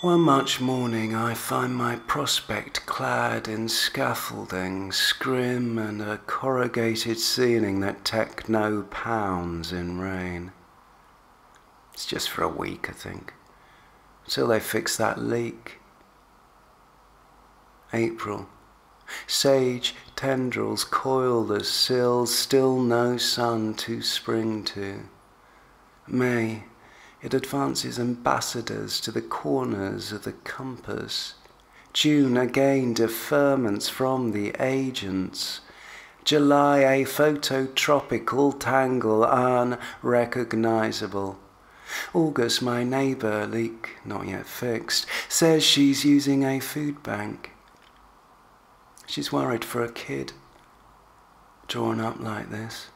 One March morning I find my prospect clad in scaffolding, scrim and a corrugated ceiling that techno pounds in rain. It's just for a week, I think, until they fix that leak. April. Sage tendrils coil the sills, still no sun to spring to. May. It advances ambassadors to the corners of the compass. June again deferments from the agents. July a phototropical tangle unrecognizable. August, my neighbour, leak not yet fixed, says she's using a food bank. She's worried for a kid drawn up like this.